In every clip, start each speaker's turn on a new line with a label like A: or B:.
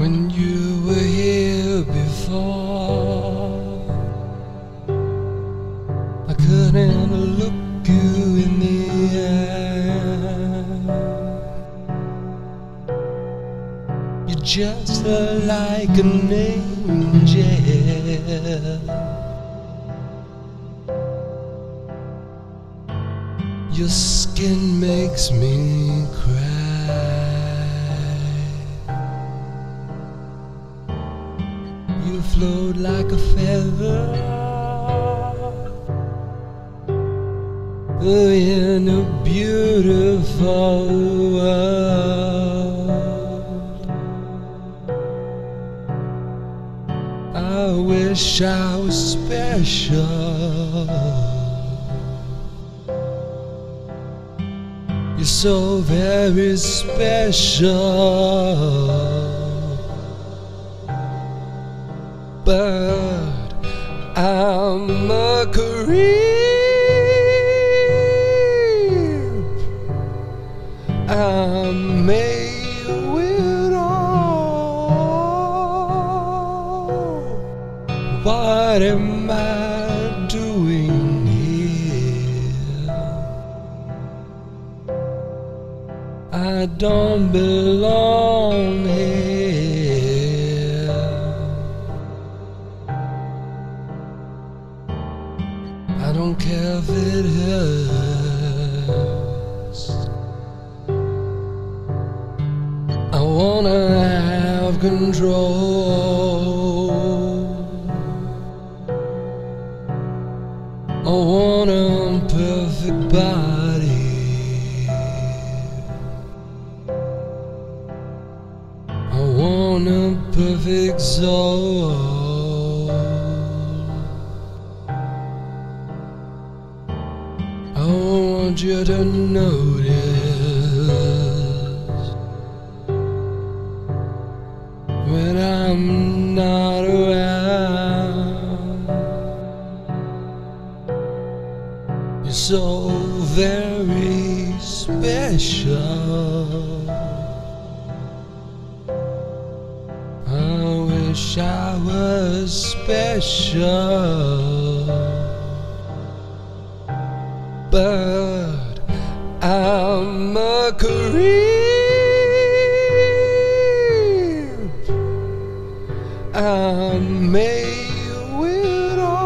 A: when you were here before. I couldn't look you in the eye. You're just like an angel. Your skin makes me cry. You float like a feather in a beautiful world. I wish I was special. You're so very special. But I'm a creep. I'm a widow. What am I doing here? I don't belong I don't care if it hurts. I wanna have control. I want a perfect body. I want a perfect soul. Want you to notice when I'm not around. You're so very special. I wish I was special, but A creep. I'm a widow.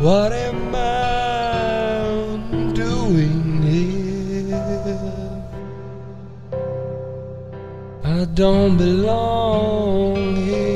A: What am I doing here? I don't belong here.